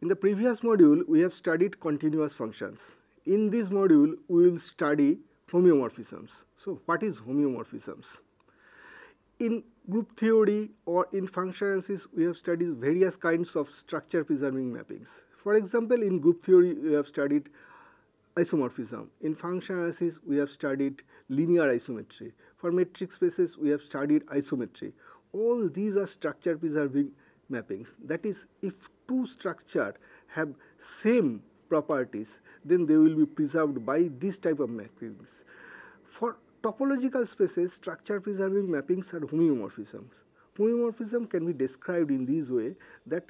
In the previous module, we have studied continuous functions. In this module, we will study homeomorphisms. So, what is homeomorphisms? In group theory or in function analysis, we have studied various kinds of structure preserving mappings. For example, in group theory, we have studied isomorphism. In function analysis, we have studied linear isometry. For metric spaces, we have studied isometry. All these are structure preserving mappings. That is, if two structure have same properties, then they will be preserved by this type of mappings. For topological spaces, structure preserving mappings are homeomorphisms. Homeomorphism can be described in this way that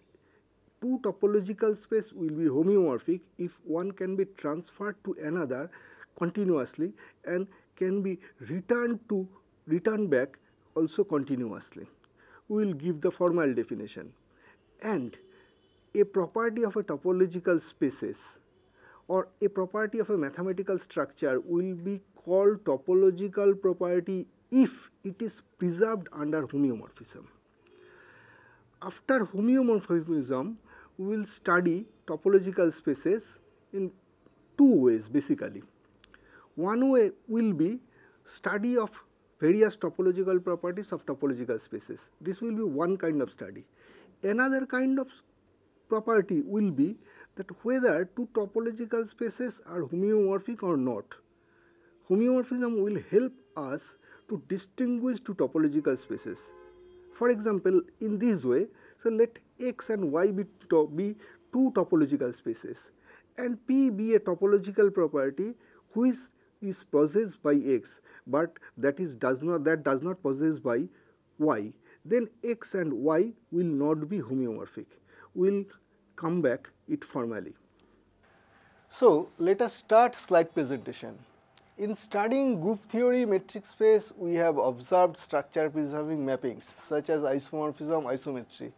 two topological space will be homeomorphic if one can be transferred to another continuously and can be returned to return back also continuously. Will give the formal definition and a property of a topological spaces or a property of a mathematical structure will be called topological property if it is preserved under homeomorphism. After homeomorphism, we will study topological spaces in two ways basically. One way will be study of various topological properties of topological spaces. This will be one kind of study. Another kind of property will be that whether two topological spaces are homeomorphic or not. Homeomorphism will help us to distinguish two topological spaces. For example, in this way, so let x and y be, to be two topological spaces and P be a topological property which is possessed by x, but that is does not that does not possess by y, then x and y will not be homeomorphic. Will come back it formally. So, let us start slide presentation. In studying group theory metric space, we have observed structure preserving mappings such as isomorphism, isometry.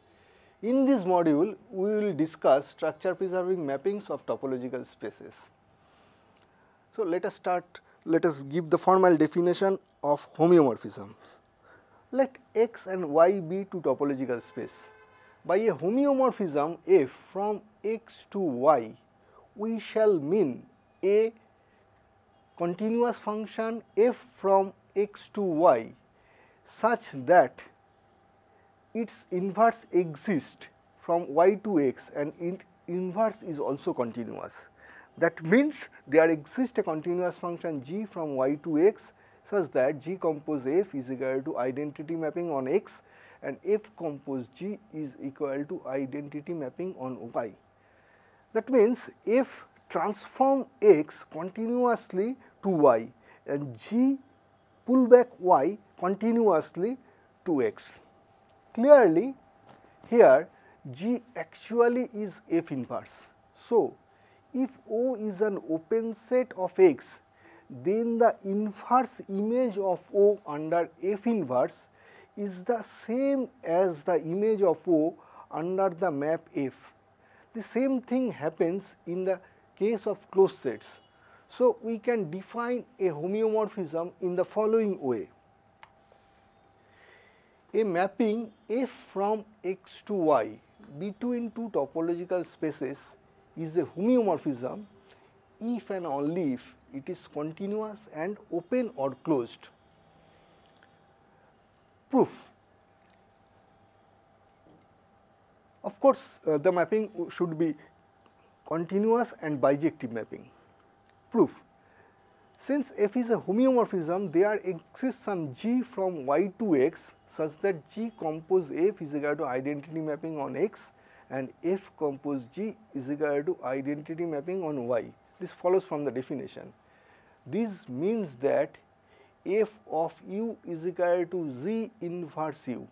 In this module, we will discuss structure preserving mappings of topological spaces. So, let us start, let us give the formal definition of homeomorphism. Let x and y be two topological space. By a homeomorphism f from x to y, we shall mean a continuous function f from x to y such that its inverse exists from y to x and inverse is also continuous. That means there exists a continuous function g from y to x such that g compose f is equal to identity mapping on x and f compose g is equal to identity mapping on y. That means f transform x continuously to y and g pull back y continuously to x. Clearly, here G actually is F inverse. So, if O is an open set of X, then the inverse image of O under F inverse is the same as the image of O under the map F. The same thing happens in the case of closed sets. So, we can define a homeomorphism in the following way a mapping f from x to y between two topological spaces is a homeomorphism if and only if it is continuous and open or closed. Proof Of course, uh, the mapping should be continuous and bijective mapping. Proof Since f is a homeomorphism, there exists some g from y to x such that G compose F is equal to identity mapping on X and F compose G is equal to identity mapping on Y. This follows from the definition. This means that F of U is equal to Z inverse U.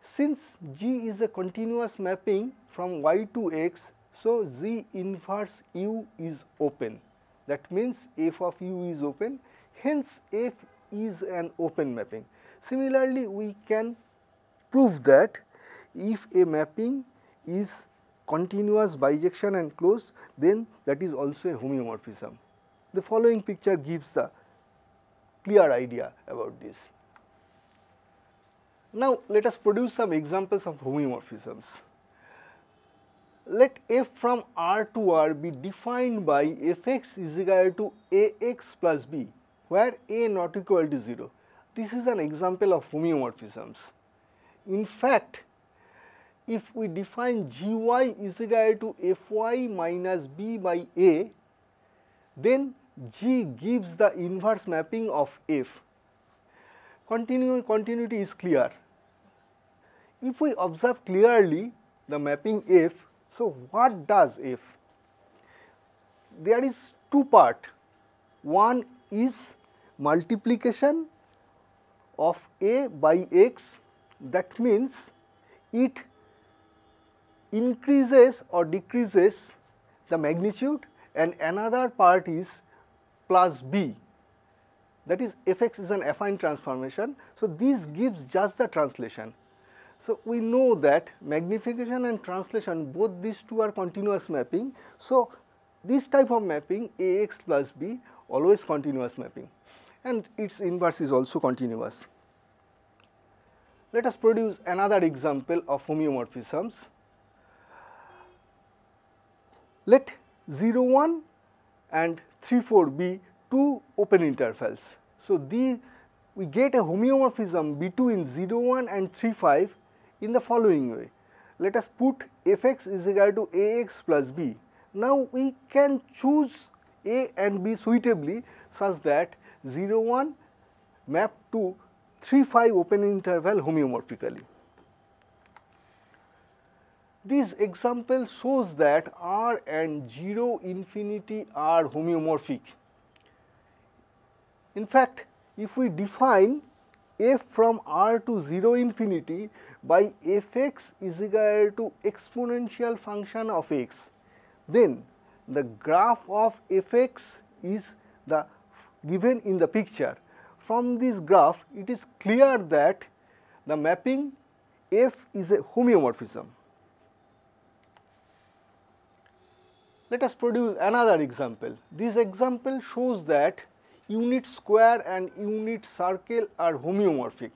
Since G is a continuous mapping from Y to X, so Z inverse U is open. That means F of U is open, hence F is an open mapping. Similarly, we can prove that if a mapping is continuous bijection and closed, then that is also a homeomorphism. The following picture gives the clear idea about this. Now, let us produce some examples of homeomorphisms. let f from R to R be defined by fx is equal to ax plus b where a not equal to 0. This is an example of homeomorphisms. In fact, if we define gy is equal to fy minus b by a, then g gives the inverse mapping of f. Continu continuity is clear. If we observe clearly the mapping f, so what does f? There is two part. One is multiplication of a by x that means it increases or decreases the magnitude and another part is plus b that is fx is an affine transformation. So, this gives just the translation. So, we know that magnification and translation both these two are continuous mapping. So, this type of mapping ax plus b always continuous mapping and its inverse is also continuous. Let us produce another example of homeomorphisms. Let 0 1 and 3 4 be two open intervals. So, the we get a homeomorphism between 0 1 and 3 5 in the following way. Let us put fx is equal to ax plus b. Now, we can choose a and b suitably such that 0 1 map to 3 5 open interval homeomorphically. This example shows that R and 0 infinity are homeomorphic. In fact, if we define f from R to 0 infinity by fx is equal to exponential function of x, then the graph of fx is the given in the picture. From this graph, it is clear that the mapping f is a homeomorphism. Let us produce another example. This example shows that unit square and unit circle are homeomorphic.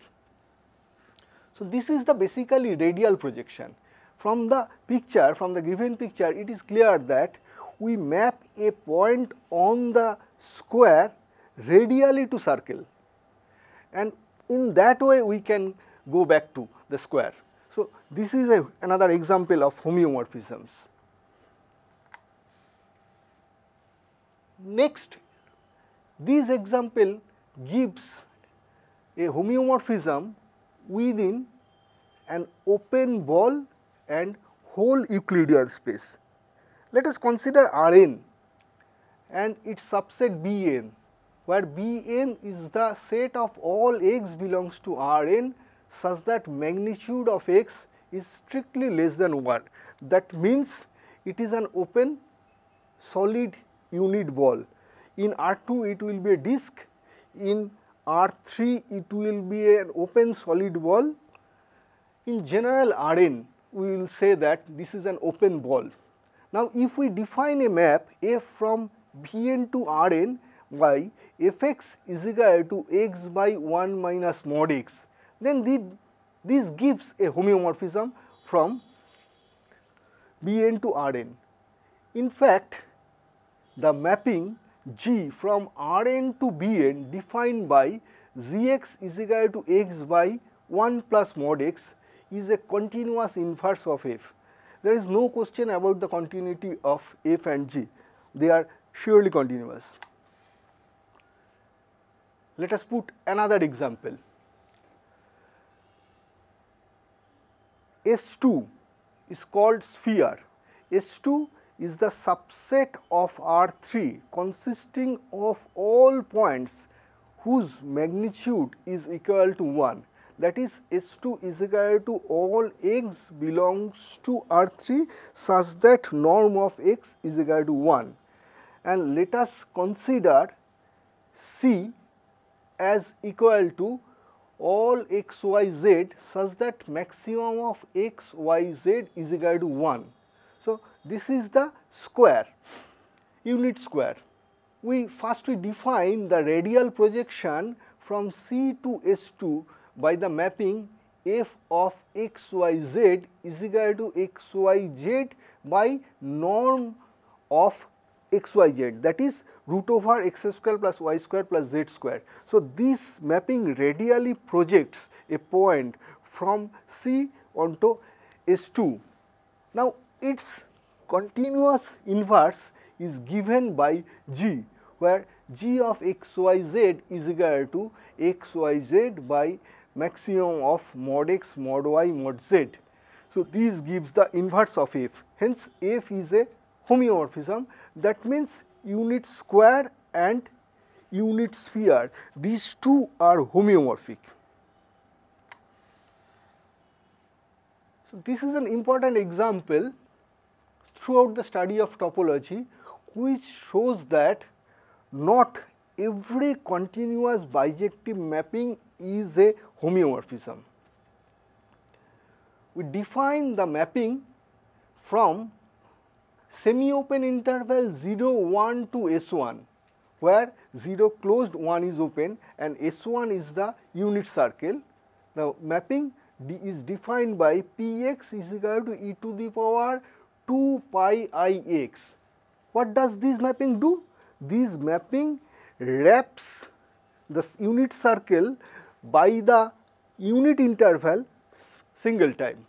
So, this is the basically radial projection. From the picture, from the given picture, it is clear that we map a point on the square radially to circle and in that way we can go back to the square. So, this is a, another example of homeomorphisms. Next, this example gives a homeomorphism within an open ball and whole Euclidean space. Let us consider Rn and its subset Bn where Bn is the set of all x belongs to Rn such that magnitude of x is strictly less than 1. That means it is an open solid unit ball. In R2 it will be a disk, in R3 it will be an open solid ball. In general Rn we will say that this is an open ball. Now if we define a map f from Bn to Rn by fx is equal to x by 1 minus mod x, then the, this gives a homeomorphism from Bn to Rn. In fact, the mapping G from Rn to Bn defined by Gx is equal to x by 1 plus mod x is a continuous inverse of f. There is no question about the continuity of f and g, they are surely continuous. Let us put another example. S2 is called sphere. S2 is the subset of R3 consisting of all points whose magnitude is equal to 1 that is S2 is equal to all x belongs to R3 such that norm of x is equal to 1 and let us consider C as equal to all x y z such that maximum of x y z is equal to 1. So, this is the square unit square. We first we define the radial projection from C to S2 by the mapping f of x y z is equal to x y z by norm of x y z that is root over x square plus y square plus z square. So, this mapping radially projects a point from C onto S2. Now, its continuous inverse is given by G where G of x y z is equal to x y z by maximum of mod x mod y mod z. So, this gives the inverse of f hence f is a homeomorphism that means unit square and unit sphere these two are homeomorphic. So, this is an important example throughout the study of topology which shows that not every continuous bijective mapping is a homeomorphism. We define the mapping from semi-open interval 0 1 to S1 where 0 closed 1 is open and S1 is the unit circle. Now, mapping is defined by Px is equal to e to the power 2 pi i x. What does this mapping do? This mapping wraps the unit circle by the unit interval single time.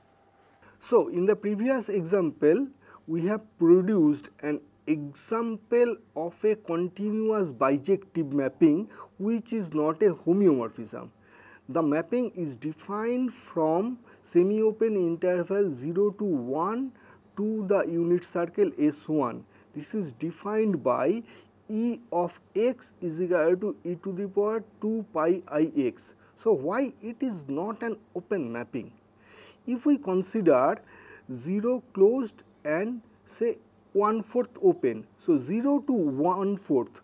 So, in the previous example, we have produced an example of a continuous bijective mapping which is not a homeomorphism. The mapping is defined from semi-open interval 0 to 1 to the unit circle S1. This is defined by e of x is equal to e to the power 2 pi i x. So, why it is not an open mapping? If we consider 0 closed and say 1 fourth open. So, 0 to 1 fourth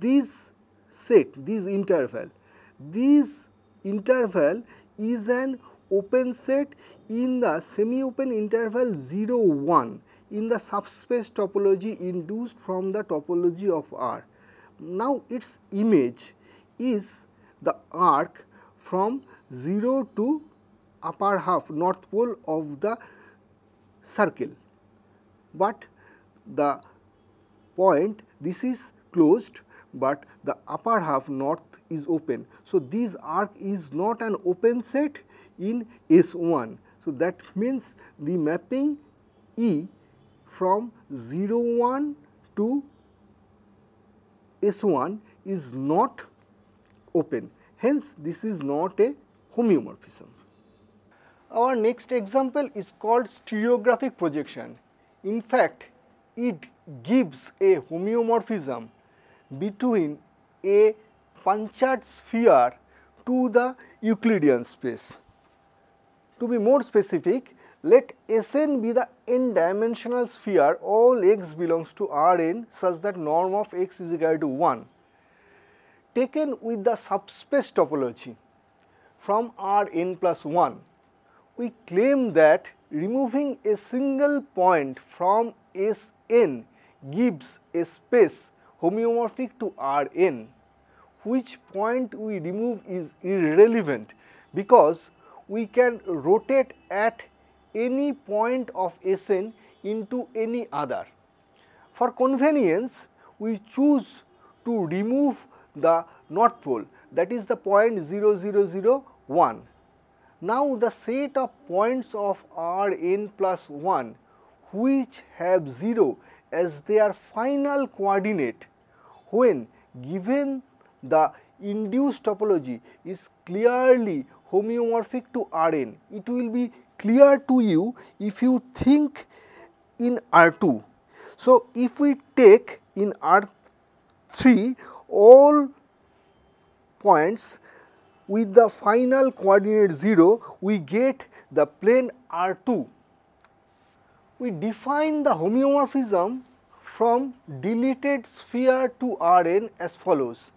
this set this interval this interval is an open set in the semi open interval 0 1 in the subspace topology induced from the topology of R. Now, its image is the arc from 0 to upper half north pole of the circle, but the point this is closed, but the upper half north is open. So, this arc is not an open set in S1. So, that means the mapping E from 0 1 to S1 is not open. Hence, this is not a homeomorphism. Our next example is called stereographic projection. In fact, it gives a homeomorphism between a punctured sphere to the Euclidean space. To be more specific, let Sn be the n dimensional sphere. All x belongs to Rn such that norm of x is equal to 1 taken with the subspace topology from Rn plus 1 we claim that removing a single point from Sn gives a space homeomorphic to Rn which point we remove is irrelevant because we can rotate at any point of Sn into any other. For convenience, we choose to remove the north pole that is the point 0001. Now, the set of points of Rn plus 1 which have 0 as their final coordinate when given the induced topology is clearly homeomorphic to Rn. It will be clear to you if you think in R2. So, if we take in R3 all points with the final coordinate 0, we get the plane R2. We define the homeomorphism from deleted sphere to Rn as follows.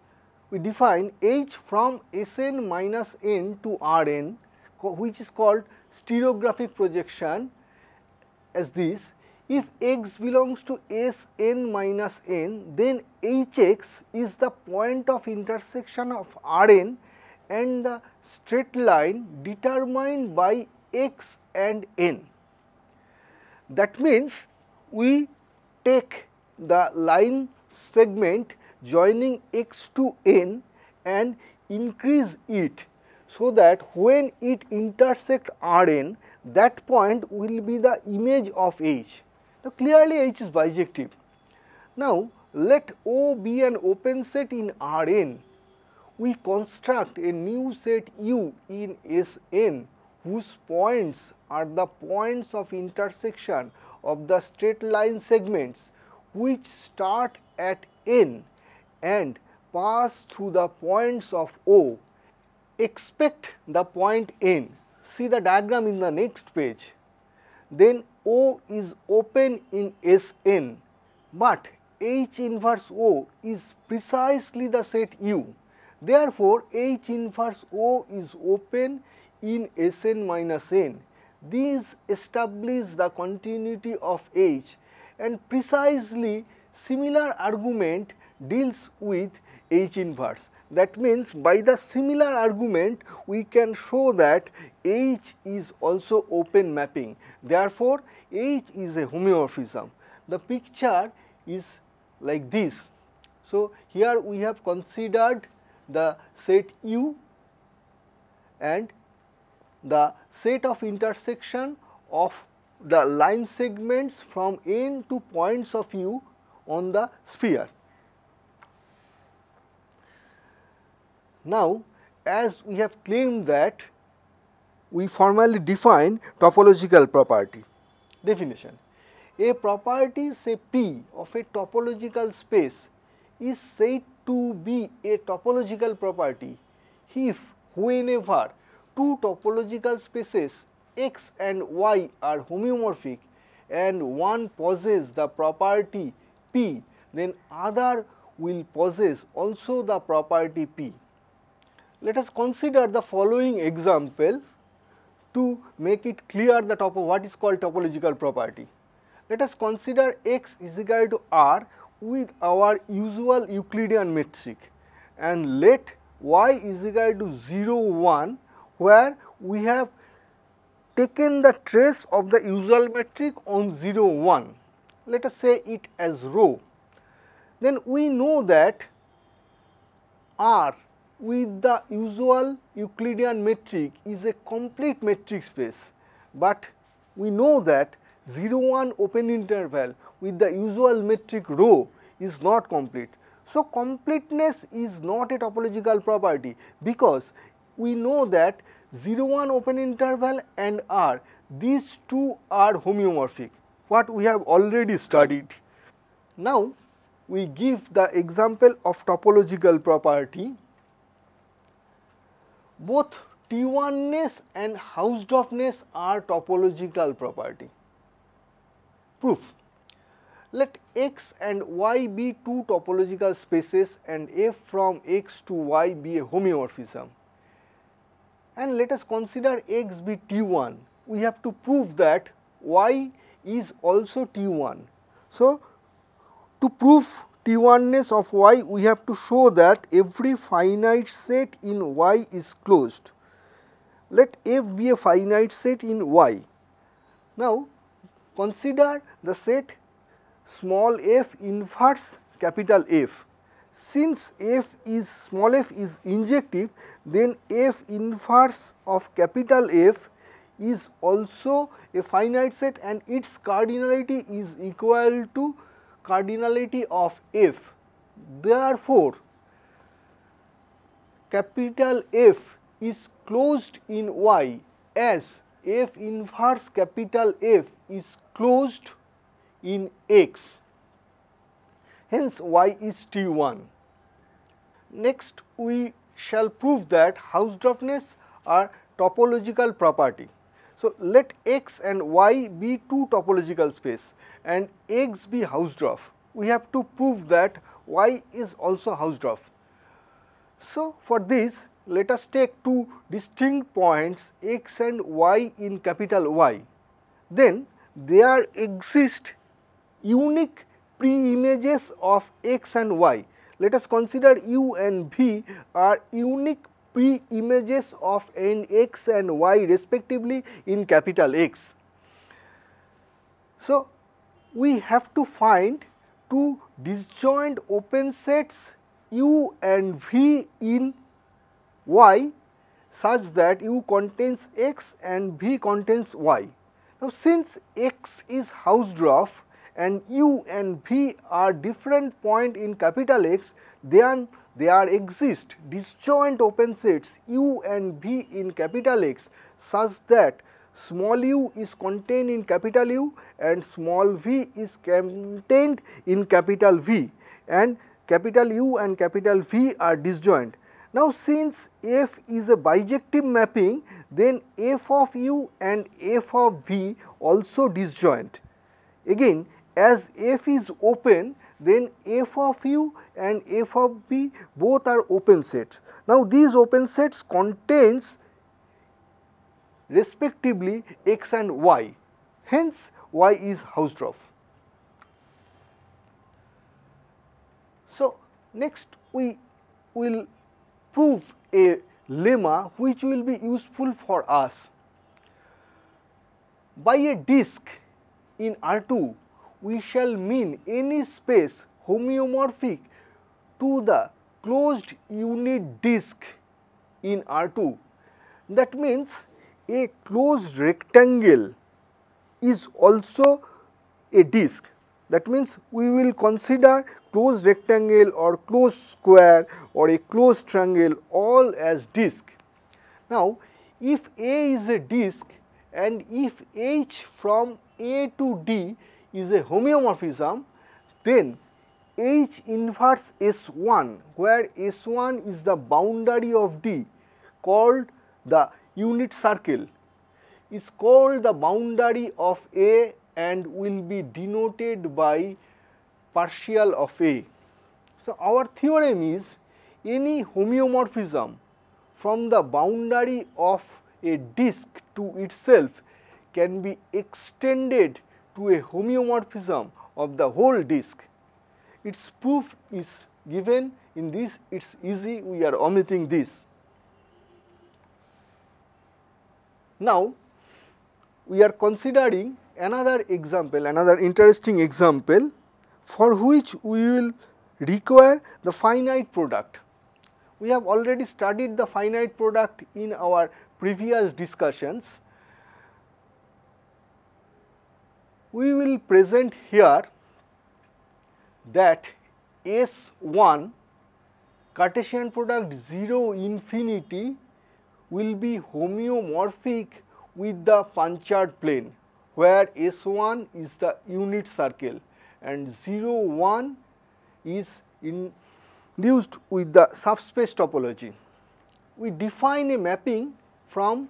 We define H from Sn minus n to Rn which is called stereographic projection as this if x belongs to S n minus n then Hx is the point of intersection of Rn and the straight line determined by x and n. That means, we take the line segment joining x to n and increase it so that when it intersect Rn that point will be the image of H. Now, clearly H is bijective. Now, let O be an open set in Rn. We construct a new set U in Sn whose points are the points of intersection of the straight line segments which start at n and pass through the points of O. Expect the point n, see the diagram in the next page. Then O is open in Sn, but H inverse O is precisely the set U. Therefore, H inverse O is open in Sn minus n. These establish the continuity of H and precisely similar argument deals with H inverse. That means, by the similar argument we can show that H is also open mapping. Therefore, H is a homeomorphism. The picture is like this. So, here we have considered the set U and the set of intersection of the line segments from n to points of u on the sphere. Now, as we have claimed that we formally define topological property. Definition A property say P of a topological space is said to be a topological property if whenever two topological spaces x and y are homeomorphic and one possesses the property P, then other will possess also the property P. Let us consider the following example to make it clear the top what is called topological property. Let us consider x is equal to r with our usual Euclidean metric and let y is equal to 0 1 where we have taken the trace of the usual metric on 0 1 let us say it as rho then we know that R with the usual Euclidean metric is a complete metric space, but we know that 0 1 open interval with the usual metric rho is not complete. So, completeness is not a topological property because we know that 0 1 open interval and R these two are homeomorphic what we have already studied. Now, we give the example of topological property both T1ness and Hausdorffness are topological property. Proof Let x and y be two topological spaces and f from x to y be a homeomorphism. And let us consider x be T1. We have to prove that y is also T1. So, to prove T1ness of y we have to show that every finite set in y is closed. Let f be a finite set in y. Now, consider the set small f inverse capital F. Since f is small f is injective then f inverse of capital F is also a finite set and its cardinality is equal to cardinality of f. Therefore, capital F is closed in y as f inverse capital F is closed in x. Hence, y is T1. Next, we shall prove that Hausdorffness are topological property. So, let x and y be two topological space and x be Hausdorff. We have to prove that y is also Hausdorff. So, for this let us take two distinct points x and y in capital Y. Then there exist unique pre-images of x and y. Let us consider u and v are unique pre-images of n x and y respectively in capital X. So, we have to find two disjoint open sets u and v in y such that u contains x and v contains y. Now, since x is Hausdorff and u and v are different point in capital X, then there exist disjoint open sets u and v in capital X such that small u is contained in capital U and small v is contained in capital V and capital U and capital V are disjoint. Now, since f is a bijective mapping then f of u and f of v also disjoint. Again as f is open then f of u and f of v both are open sets. Now, these open sets contains respectively x and y hence y is Hausdorff. So, next we will prove a lemma which will be useful for us. By a disk in R2 we shall mean any space homeomorphic to the closed unit disk in R2. That means a closed rectangle is also a disk. That means we will consider closed rectangle or closed square or a closed triangle all as disk. Now, if A is a disk and if H from A to D is a homeomorphism, then H inverse S1 where S1 is the boundary of D called the unit circle is called the boundary of A and will be denoted by partial of A. So, our theorem is any homeomorphism from the boundary of a disk to itself can be extended to a homeomorphism of the whole disk. Its proof is given in this, it is easy, we are omitting this. Now, we are considering another example, another interesting example for which we will require the finite product. We have already studied the finite product in our previous discussions. We will present here that S1 Cartesian product 0 infinity will be homeomorphic with the punctured plane where S1 is the unit circle and 0 1 is induced with the subspace topology. We define a mapping from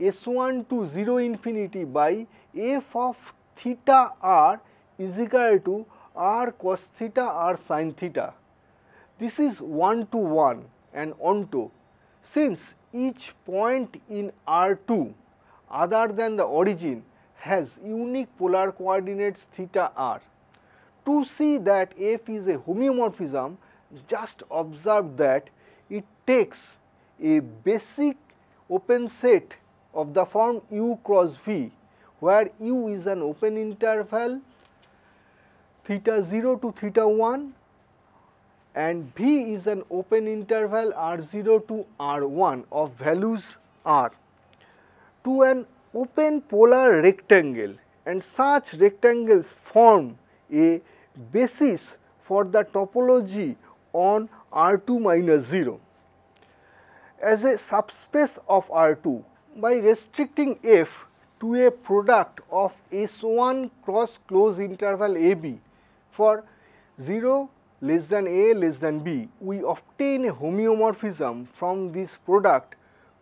S1 to 0 infinity by f of theta r is equal to r cos theta r sin theta. This is 1 to 1 and onto since each point in R2 other than the origin has unique polar coordinates theta r. To see that f is a homeomorphism, just observe that it takes a basic open set of the form u cross v, where u is an open interval theta 0 to theta 1 and V is an open interval R0 to R1 of values R to an open polar rectangle and such rectangles form a basis for the topology on R2 minus 0. As a subspace of R2 by restricting F to a product of S1 cross close interval AB for 0 less than A less than B, we obtain a homeomorphism from this product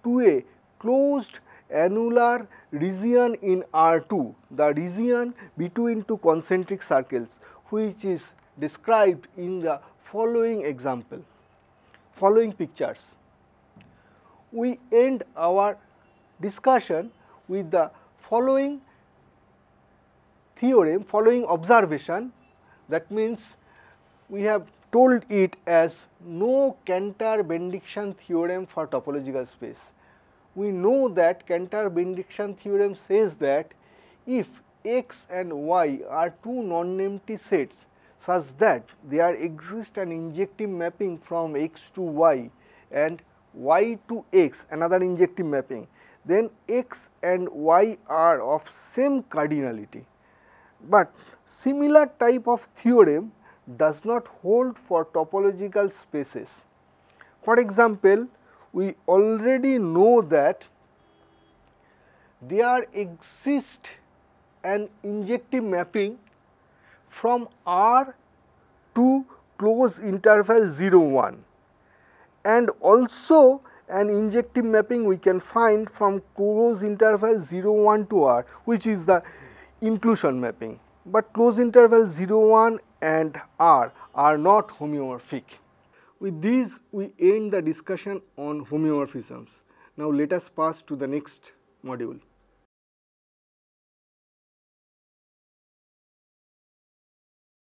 to a closed annular region in R2, the region between two concentric circles which is described in the following example, following pictures. We end our discussion with the following theorem, following observation that means we have told it as no Cantor-Bendixson theorem for topological space. We know that Cantor-Bendixson theorem says that if x and y are two non-empty sets such that there exists an injective mapping from x to y and y to x another injective mapping then x and y are of same cardinality. But similar type of theorem does not hold for topological spaces. For example, we already know that there exists an injective mapping from R to close interval 0 1 and also an injective mapping we can find from close interval 0 1 to R which is the inclusion mapping, but close interval 0 1 and R are not homeomorphic. With these we end the discussion on homeomorphisms. Now let us pass to the next module.